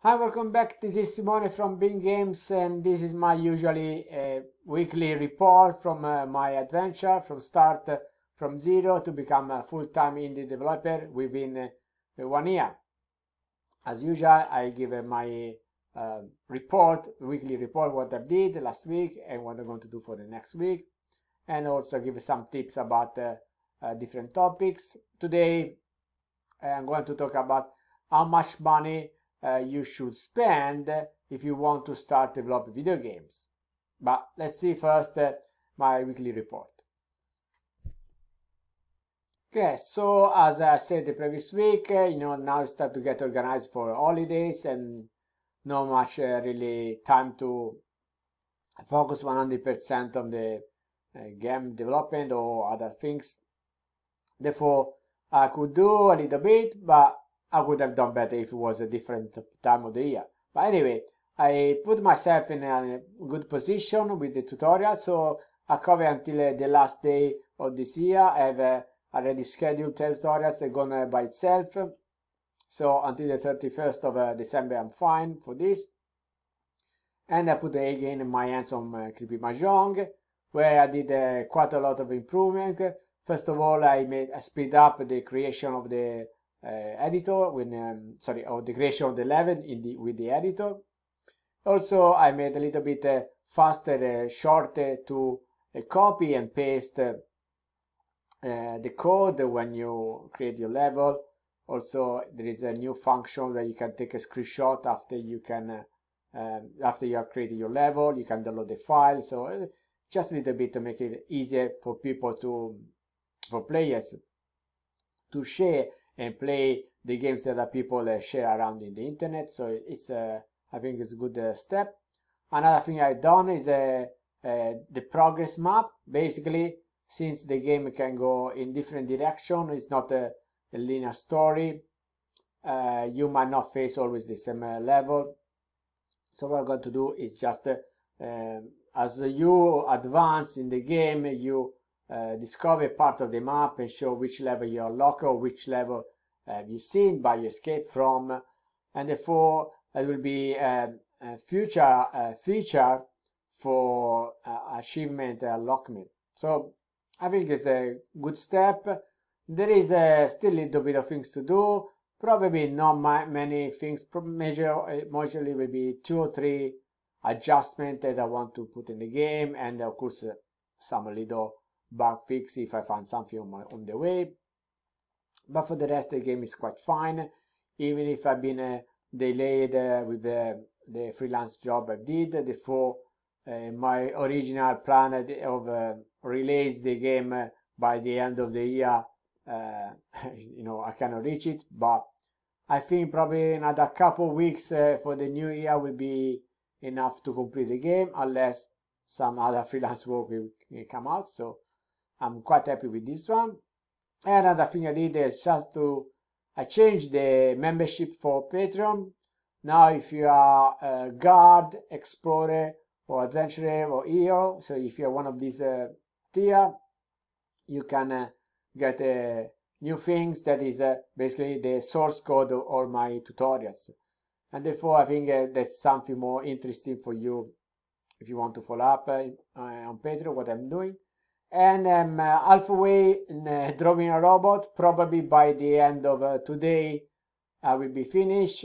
Hi, welcome back. This is Simone from Biim Games, and this is my usually uh, weekly report from uh, my adventure from start uh, from zero to become a full-time indie developer within uh, one year. As usual, I give uh, my uh, report, weekly report, what I did last week and what I'm going to do for the next week, and also give some tips about different topics. Today, I'm going to talk about how much money uh, you should spend if you want to start develop video games. But let's see first uh, my weekly report. Okay, so as I said the previous week, uh, you know, now it's time to get organized for holidays and not much uh, really time to focus 100% on the uh, game development or other things. Therefore, I could do a little bit, but I would have done better if it was a different time of the year. But anyway, I put myself in a good position with the tutorial, so I cover until the last day of this year. I have uh, already scheduled tutorials that gonna by itself. So until the 31st of uh, December, I'm fine for this. And I put again my hands on uh, Creepy Mahjong, where I did uh, quite a lot of improvement. First of all, I made I speed up the creation of the uh, editor when um, sorry or the creation of the level in the with the editor. Also i made a little bit uh, faster uh, shorter to copy and paste the code when you create your level. Also there is a new function where you can take a screenshot after you can um, after you have created your level you can download the file. So just a little bit to make it easier for people to for players to share and play the games that people uh, share around in the internet. So it's uh, I think it's a good uh, step. Another thing I've done is uh, uh, the progress map. Basically, since the game can go in different direction, it's not a, a linear story. Uh, you might not face always the same level. So what I'm going to do is just um, as you advance in the game, you uh, discover part of the map and show which level you unlock or which level have you seen by you escape from. And therefore it will be a, a future uh, feature for uh, achievement unlockment so I think it's a good step. There is uh, still a little bit of things to do. Probably not many things. Major majorly will be two or three adjustments that I want to put in the game. And of course some little bug fix if I find something on, my, on the way. But for the rest, the game is quite fine. Even if I've been uh, delayed uh, with the, the freelance job I did, therefore uh, my original plan of uh, release the game uh, by the end of the year, uh, you know, I cannot reach it. But I think probably another couple weeks for the new year will be enough to complete the game, unless some other freelance work will come out. So I'm quite happy with this one. Another thing I did is just to I changed the membership for Patreon. Now if you are a guard, explorer, or adventurer or hero, so if you're one of these uh, tier, you can uh, get uh, new things that is uh, basically the source code of all my tutorials. And therefore I think uh, that's something more interesting for you if you want to follow up uh, on Patreon what I'm doing and I'm uh, halfway in drawing a robot. Probably by the end of uh, today, I will be finished.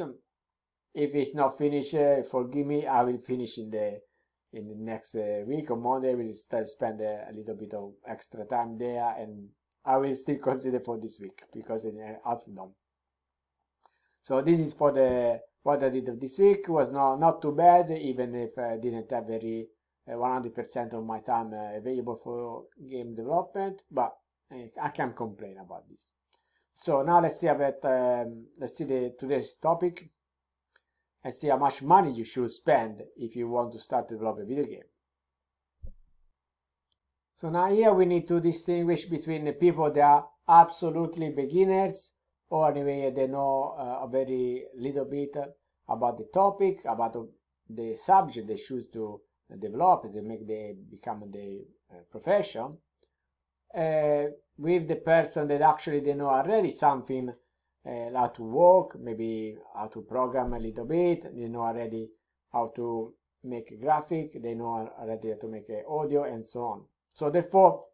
If it's not finished, uh, forgive me. I will finish in the in the next week or Monday. I will still spend a little bit of extra time there, and I will still consider for this week because it's half done. So this is for the what I did this week was not not too bad, even if I didn't have very 100% of my time uh, available for game development, but I can't complain about this. So now let's see about um, let's see the today's topic and see how much money you should spend if you want to start to develop a video game. So now here we need to distinguish between the people that are absolutely beginners or anyway they know uh, a very little bit about the topic, about the subject they choose to develop to make the become the uh, profession uh, with the person that actually they know already something uh, how to work, maybe how to program a little bit. They know already how to make a graphic. They know already how to make a audio and so on. So therefore,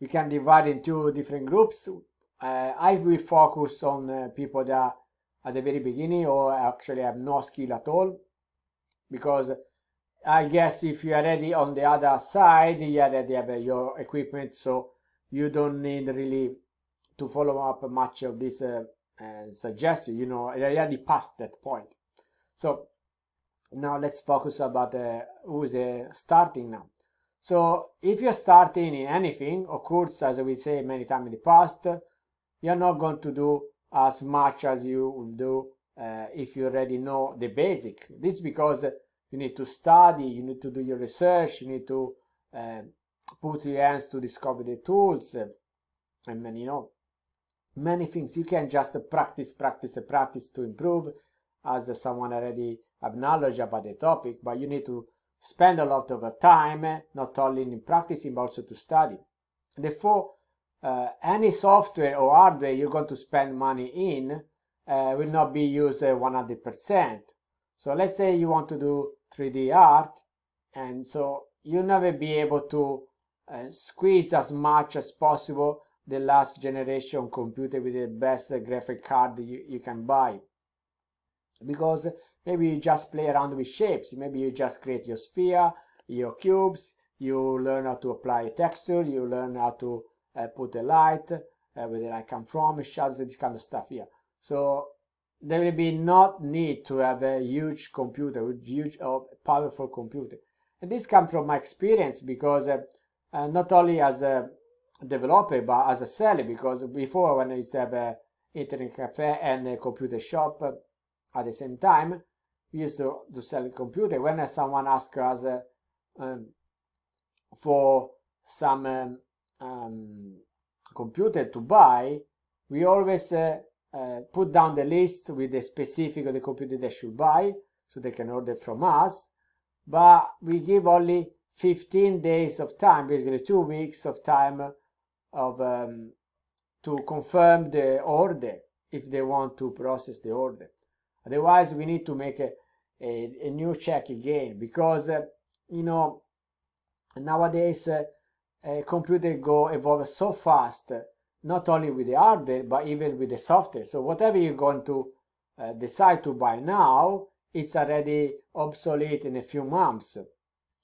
we can divide into different groups. Uh, I will focus on uh, people that are at the very beginning or actually have no skill at all because I guess if you are ready on the other side, you already have your equipment, so you don't need really to follow up much of this uh, uh, suggestion. You know, I already passed that point. So now let's focus about uh, who's uh, starting now. So if you're starting in anything, of course, as we say many times in the past, you're not going to do as much as you will do uh, if you already know the basic. This because you need to study, you need to do your research, you need to uh, put your hands to discover the tools, uh, and many, you know, many things. You can just practice, practice, practice to improve, as someone already have knowledge about the topic, but you need to spend a lot of time, not only in practicing, but also to study. Therefore, uh, any software or hardware you're going to spend money in uh, will not be used 100%. So let's say you want to do 3D art, and so you'll never be able to uh, squeeze as much as possible the last generation computer with the best graphic card you, you can buy. Because maybe you just play around with shapes, maybe you just create your sphere, your cubes, you learn how to apply a texture, you learn how to uh, put a light, uh, where the light come from, shadows, this kind of stuff here. So there will be not need to have a huge computer, huge or powerful computer. And this comes from my experience because uh, uh, not only as a developer but as a seller because before when I used to have a internet cafe and a computer shop uh, at the same time, we used to, to sell a computer. When someone asks us uh, um, for some um, um, computer to buy, we always uh, put down the list with the specific of the computer they should buy so they can order from us. But we give only 15 days of time basically two weeks of time of um, to confirm the order if they want to process the order. Otherwise we need to make a, a, a new check again because uh, you know nowadays uh, a computer go evolve so fast not only with the hardware but even with the software. So whatever you're going to uh, decide to buy now it's already obsolete in a few months.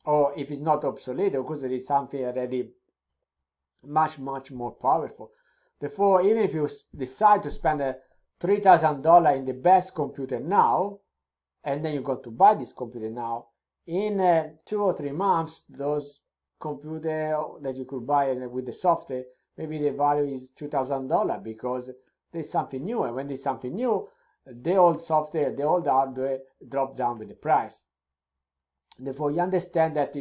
Or if it's not obsolete of course there is something already much much more powerful. Therefore even if you decide to spend a $3000 in the best computer now and then you go to buy this computer now in uh, two or three months those computer that you could buy with the software maybe the value is $2,000 because there's something new. And when there's something new, the old software, the old hardware drop down with the price. Therefore, you understand that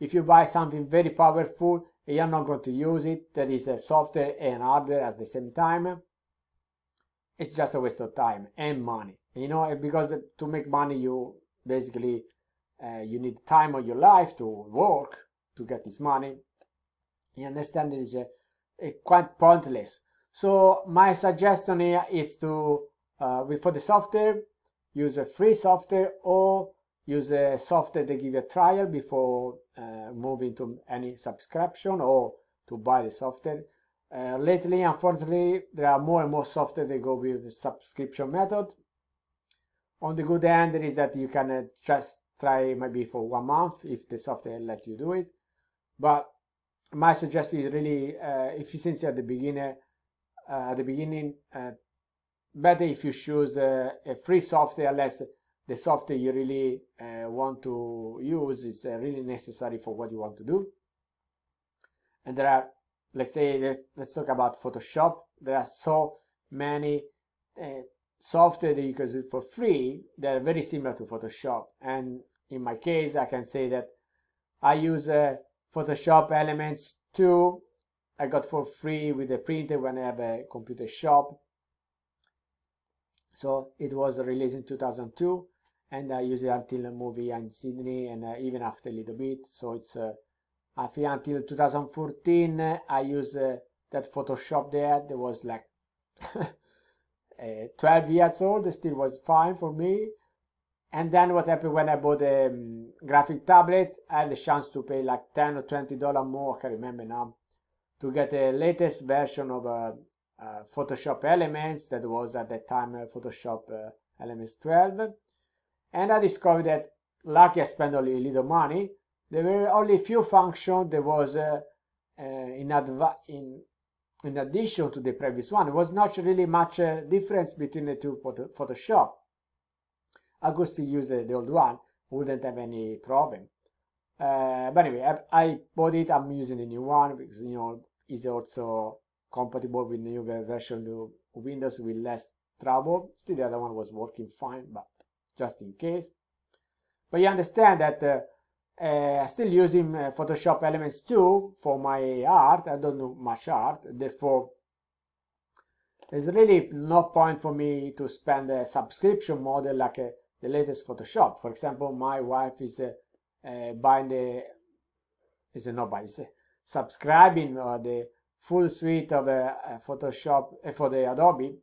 if you buy something very powerful and you're not going to use it, that is a software and hardware at the same time, it's just a waste of time and money. You know, because to make money, you basically uh, you need time of your life to work to get this money. You understand it is a quite pointless. So my suggestion here is to, uh, for the software, use a free software or use a software that give you a trial before uh, moving to any subscription or to buy the software. Uh, lately, unfortunately, there are more and more software that go with the subscription method. On the good end, is that you can uh, just try maybe for one month if the software let you do it. But my suggestion is really uh, efficiency at the beginning. Uh, at the beginning, uh, better if you choose uh, a free software, unless the software you really uh, want to use is uh, really necessary for what you want to do. And there are, let's say, let's, talk about Photoshop. There are so many software that you can use for free that are very similar to Photoshop. And in my case, I can say that I use Photoshop Elements 2 I got for free with the printer when I have a computer shop. So it was released in 2002 and I used it until the movie in Sydney and uh, even after a little bit. So it's uh, I think until 2014 uh, I used uh, that Photoshop there. There was like uh, 12 years old, still was fine for me. And then what happened when I bought a um, graphic tablet, I had the chance to pay like 10 or 20 dollars more, I can remember now, to get the latest version of uh, uh, Photoshop Elements that was at that time uh, Photoshop uh, Elements 12. And I discovered that lucky I spent only a little money. There were only a few functions. that was uh, uh, in, in in addition to the previous one. It was not really much difference between the two photo Photoshop. I could still use the, old one, wouldn't have any problem. Uh, but anyway, I, I, bought it. I'm using the new one because you know it's also compatible with new version of Windows with less trouble. Still, the other one was working fine, but just in case. But you understand that uh, uh, still using uh, Photoshop Elements 2 for my art. I don't do much art, therefore there's really no point for me to spend a subscription model like uh, the latest Photoshop. For example, my wife is uh, uh, buying the is not buying, is subscribing the full suite of a Photoshop for the Adobe,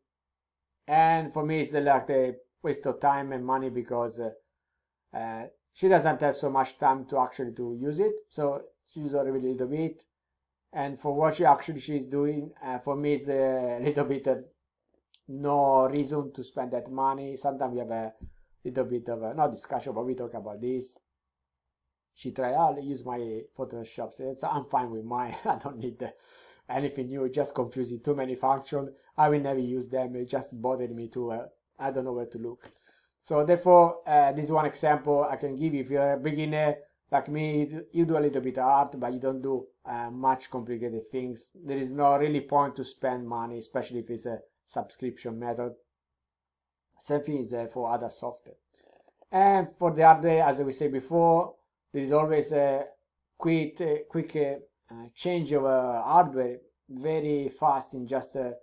and for me it's like a waste of time and money because she doesn't have so much time to actually to use it. So she's already a little bit. And for what she actually she's doing uh, for me it's a little bit uh, no reason to spend that money. Sometimes we have a little bit of a not discussion but we talk about this she try i'll use my photoshop so i'm fine with mine i don't need the, anything new just confusing too many functions i will never use them it just bothered me too uh, i don't know where to look so therefore, uh, this is one example I can give you. If you're a beginner like me, you do a little bit of art, but you don't do uh, much complicated things. There is no really point to spend money, especially if it's a subscription method. Same thing is uh, for other software. And for the hardware, as we said before, there is always a quick, uh, quick uh, change of uh, hardware very fast in just a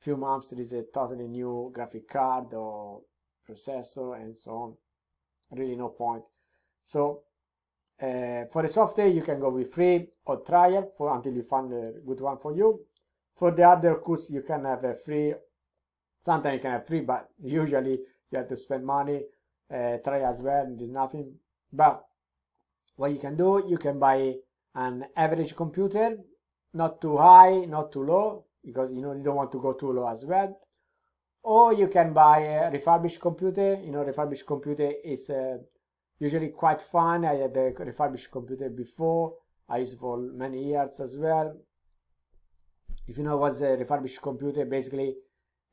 few months. There is a totally new graphic card or processor and so on really no point so uh, for the software you can go with free or trial for until you find a good one for you for the other course you can have a free sometimes you can have free but usually you have to spend money uh, try as well there's nothing. But what you can do you can buy an average computer not too high not too low because you know you don't want to go too low as well. Or you can buy a refurbished computer. You know refurbished computer is uh, usually quite fun. I had a refurbished computer before. I used for many years as well. If you know what's a refurbished computer basically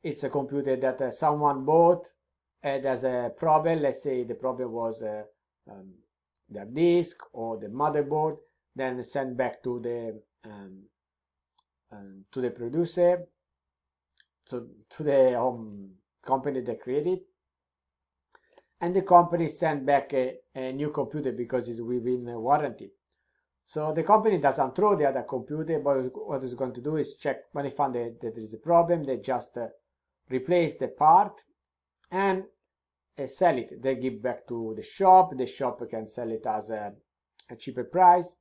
it's a computer that uh, someone bought and there's a problem let's say the problem was uh, um, the disk or the motherboard then sent back to the um, um, to the producer to, to the um, company that created and the company sent back a, a new computer because it's within the warranty. So the company doesn't throw the other computer, but what it's going to do is check when they find that, that there is a problem, they just uh, replace the part and uh, sell it. They give back to the shop. The shop can sell it as a, a cheaper price.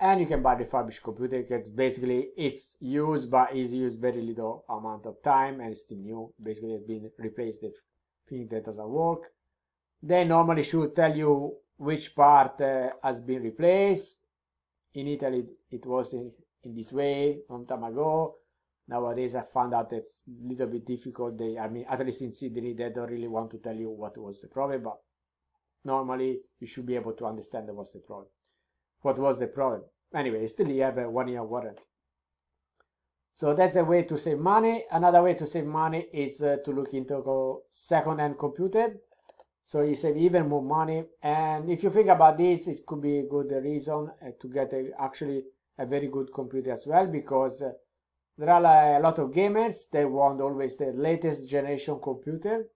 And you can buy refurbished computer. Because basically it's used but is used very little amount of time and it's still new. Basically it's been replaced. The thing that doesn't work. They normally should tell you which part uh, has been replaced. In italy it was in, in this way long time ago nowadays i found out it's a little bit difficult they i mean at least in sydney they don't really want to tell you what was the problem but normally you should be able to understand what's the problem what was the problem. Anyway, still you have a one year warranty. So that's a way to save money. Another way to save money is uh, to look into a second-hand computer. So you save even more money. And if you think about this, it could be a good reason uh, to get a, actually a very good computer as well because uh, there are a lot of gamers. They want always the latest generation computer.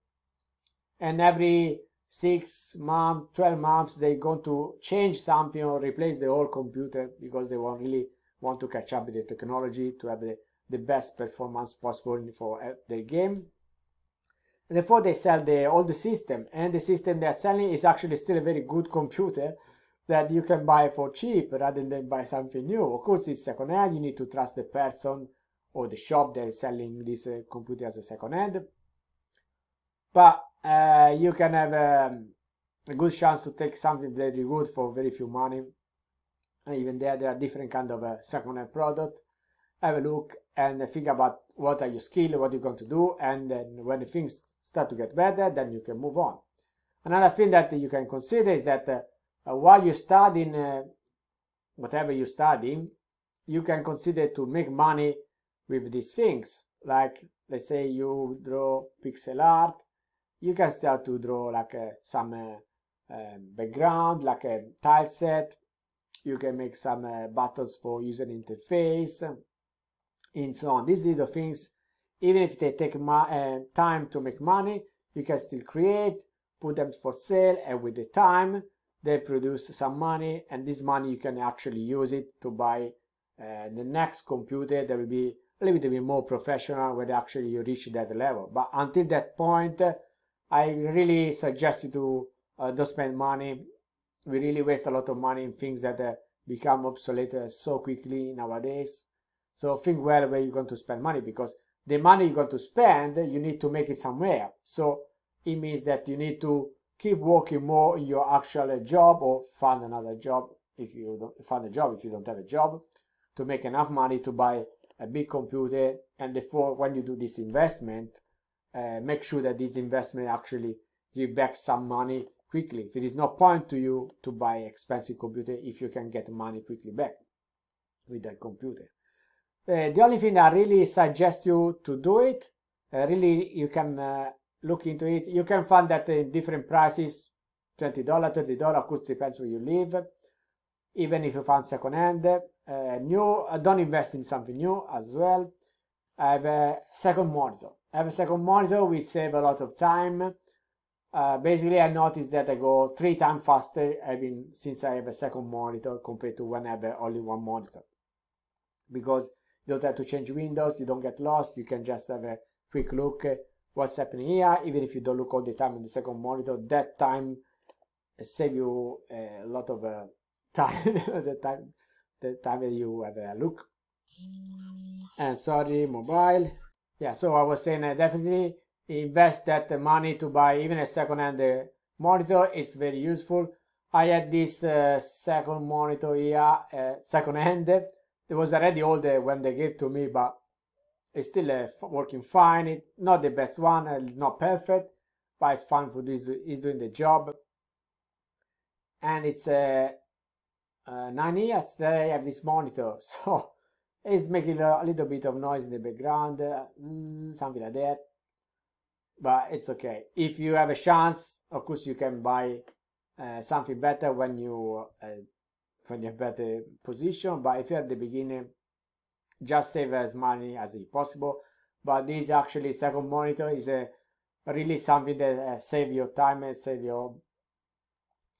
And every six months, 12 months, they're going to change something or replace the whole computer because they won't really want to catch up with the technology to have the, the best performance possible for uh, the game. And therefore, they sell the old system, and the system they're selling is actually still a very good computer that you can buy for cheap rather than buy something new. Of course, it's second hand, you need to trust the person or the shop that is selling this uh, computer as a second hand. But uh, you can have um, a good chance to take something very good for very few money. And even there, there are different kind of uh, second-hand product. Have a look and think about what are your skills, what you're going to do, and then when things start to get better, then you can move on. Another thing that you can consider is that uh, while you're studying uh, whatever you're studying, you can consider to make money with these things. Like, let's say you draw pixel art, you can start to draw like uh, some uh, uh, background, like a tile set. You can make some uh, buttons for user interface, and so on. These little things, even if they take uh, time to make money, you can still create, put them for sale, and with the time, they produce some money, and this money you can actually use it to buy the next computer that will be a little bit more professional when actually you reach that level. But until that point, I really suggest you to uh, don't spend money. We really waste a lot of money in things that uh, become obsolete uh, so quickly nowadays. So think well where you're going to spend money because the money you're going to spend, you need to make it somewhere. So it means that you need to keep working more in your actual job or find another job if you don't find a job if you don't have a job to make enough money to buy a big computer and therefore when you do this investment uh, make sure that this investment actually give back some money quickly. There is no point to you to buy expensive computer if you can get money quickly back with that computer. Uh, the only thing I really suggest you to do it, uh, really you can uh, look into it. You can find that in different prices, $20, $30, of course depends where you live. Even if you find second hand, uh, new, uh, don't invest in something new as well. I have a second monitor I have a second monitor, we save a lot of time. Uh, basically, I noticed that I go three times faster having since I have a second monitor compared to when I have only one monitor. Because you don't have to change windows, you don't get lost, you can just have a quick look what's happening here, even if you don't look all the time in the second monitor. That time save you a lot of uh, time, the time, the you have a look. And sorry, mobile. Yeah so i was saying uh, definitely invest that money to buy even a second-hand uh, monitor. It's very useful. I had this uh, second monitor here uh, second-hand it was already old when they gave to me but it's still uh, working fine. It's not the best one uh, it's not perfect but it's fine for this it's doing the job. And it's uh, nine years i have this monitor so it's making a little bit of noise in the background, uh, something like that. But it's okay. If you have a chance, of course, you can buy uh, something better when you uh, when you have better position. But if you're at the beginning, just save as money as possible. But this actually second monitor is a really something that uh, save your time and save your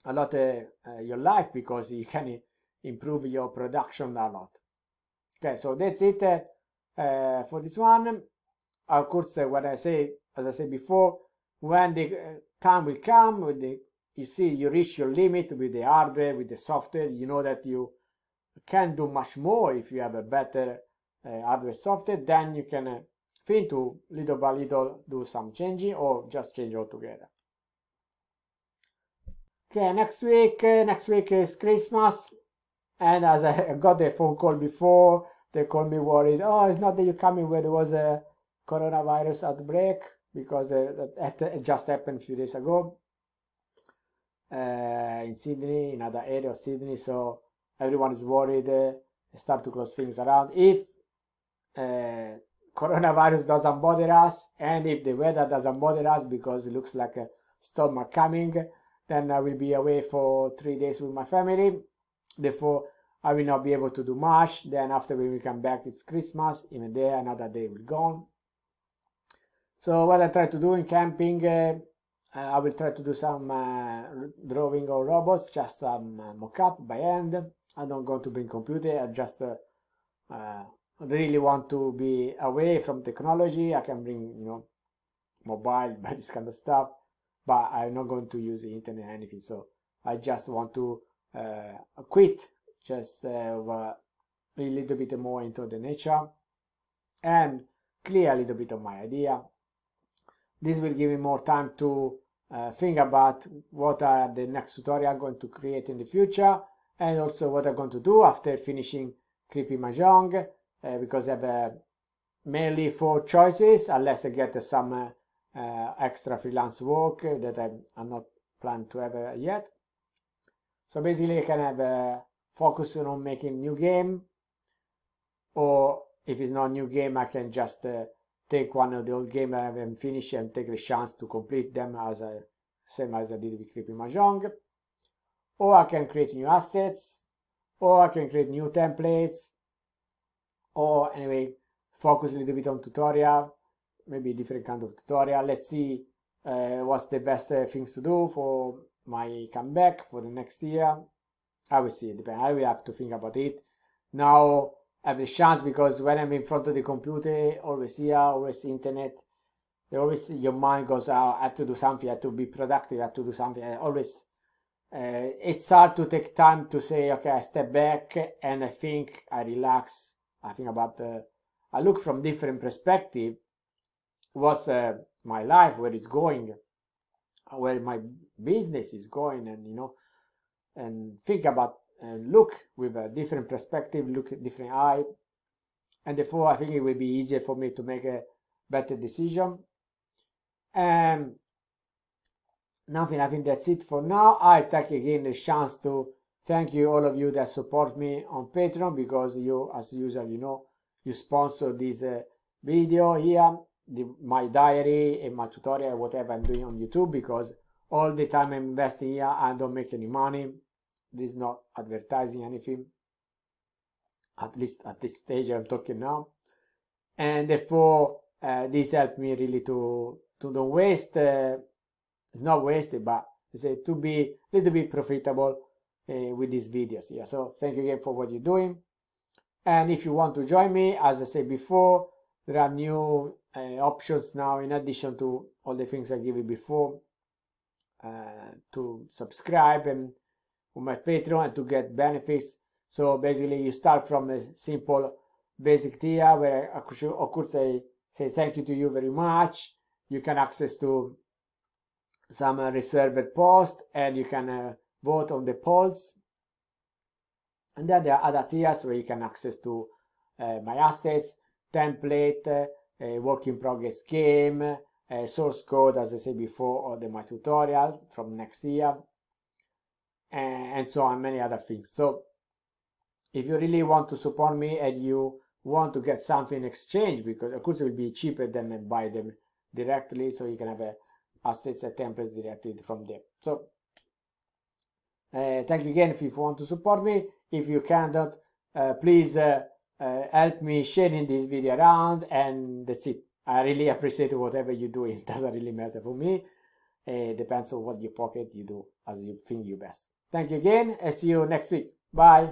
a lot of uh, your life because you can improve your production a lot. Okay, so that's it uh, for this one. Of course, uh, what I say, as I said before, when the uh, time will come, when the you see you reach your limit with the hardware, with the software, you know that you can do much more if you have a better uh, hardware software, then you can uh, to little by little do some changing or just change altogether. Okay, next week, uh, next week is Christmas. And as I got the phone call before, they called me worried. Oh, it's not that you're coming where there was a coronavirus outbreak because uh, it just happened a few days ago uh, in Sydney, in other area of Sydney. So everyone is worried. Uh, start to close things around. If uh, coronavirus doesn't bother us, and if the weather doesn't bother us because it looks like a storm are coming, then I will be away for three days with my family. Therefore, I will not be able to do much. Then after we will come back, it's Christmas. Even there, another day will gone. So what I try to do in camping, uh, uh, I will try to do some uh, drawing of robots, just some uh, mock-up by hand. I don't go to bring computer. I just uh, uh, really want to be away from technology. I can bring, you know, mobile, but this kind of stuff. But I'm not going to use the internet or anything. So I just want to quit just uh, a little bit more into the nature and clear a little bit of my idea. This will give me more time to uh, think about what are the next tutorial I'm going to create in the future and also what I'm going to do after finishing Creepy Mahjong uh, because I have uh, mainly four choices unless I get some uh, uh, extra freelance work that I'm, I'm not planning to have uh, yet. So basically I can have a focus on making new game or if it's not new game I can just take one of the old game I haven't finished and take the chance to complete them as I same as I did with Creepy Mahjong. Or I can create new assets, or I can create new templates, or anyway, focus a little bit on tutorial, maybe a different kind of tutorial. Let's see uh, what's the best uh, things to do for my comeback for the next year. I will see, depend. I will have to think about it. Now I have the chance because when I'm in front of the computer, always here, always internet, always your mind goes out, I have to do something, I have to be productive, I have to do something. I always uh, it's hard to take time to say, okay, I step back and I think, I relax, I think about I look from different perspective, what's uh, my life, where it's going, where my business is going, and you know, and think about and look with a different perspective, look different eye, and therefore I think it will be easier for me to make a better decision. And nothing, I think that's it for now. I take again the chance to thank you, all of you that support me on Patreon because you, as usual, you know, you sponsor this uh, video here, the, my diary and my tutorial, whatever I'm doing on YouTube because all the time I'm investing here, I don't make any money. This is not advertising anything, at least at this stage I'm talking now. And therefore, uh, this helped me really to, to don't waste uh, it's not wasted, but say to be a little bit profitable uh, with these videos. Yeah, so thank you again for what you're doing. And if you want to join me, as I said before, there are new options now in addition to all the things I gave you before uh, to subscribe and on my Patreon and to get benefits. So basically, you start from a simple basic tier where I could, I could say say thank you to you very much. You can access to some uh, reserved post and you can uh, vote on the polls and then there are other tiers where you can access to uh, my assets template uh, work in progress game source code as i said before or the my tutorial from next year and, and so on many other things so if you really want to support me and you want to get something in exchange because of course it will be cheaper than buy them directly so you can have a assets and templates directly from there. So uh, thank you again if you want to support me. If you cannot, uh, please uh, uh, help me sharing this video around and that's it. I really appreciate whatever you do. It doesn't really matter for me. It depends on what your pocket you do as you think you best. Thank you again and see you next week. Bye.